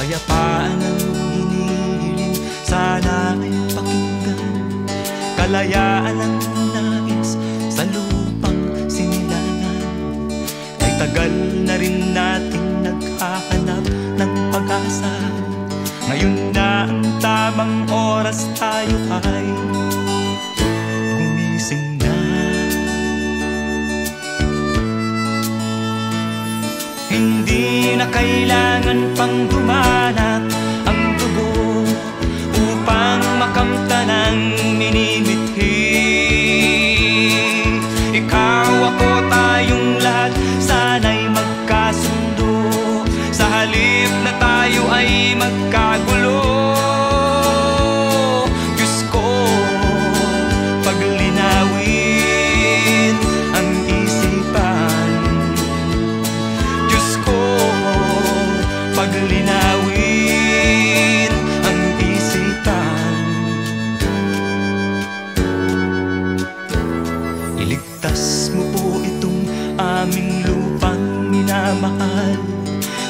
kalayaan ang hinihiling. Sana ay pakinggan. Kalayaan ang nais sa lupang sinilangan. Ay tagal na rin natin naghahanap ng pag-asa. Ngayon na ang tamang oras tayo ay Hindi na kailangan pang dumanak ang dugo Upang makamta ng minimithi. Ikaw ako tayong lahat sana'y magkasundo. Sa halip na tayo ay magkagulo Iligtas mo po itong aming lupang minamahal.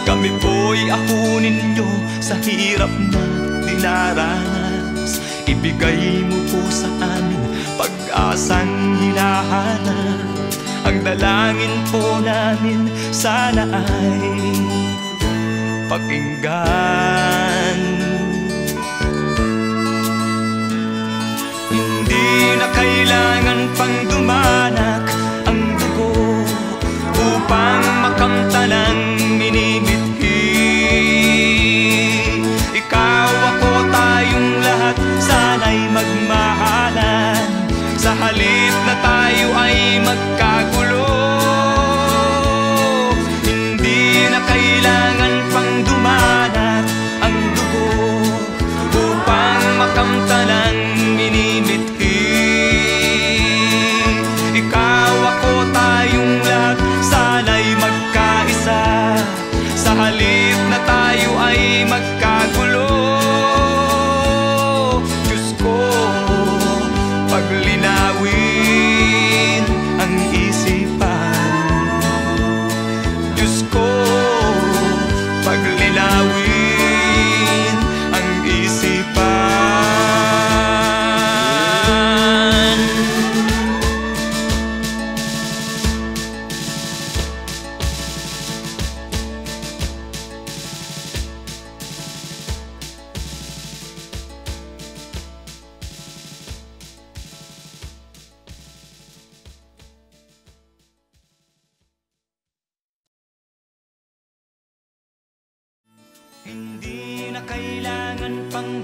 Kami po'y ahunin nyo sa hirap na dinaranas. Ibigay mo po sa amin pag-asang hinahanap. Ang dalangin po namin sana ay pakinggan kailangan pang dumanak ang dugo Upang makamta ng minimithi Ikaw ako tayong lahat sana'y magmahalan. Sa halip na tayo ay magkagulo. Hindi na kailangan pang dumanak ang dugo Upang makamta Hindi na kailangan pang